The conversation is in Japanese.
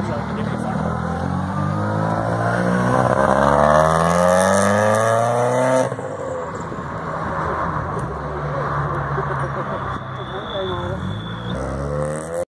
お気をつけください。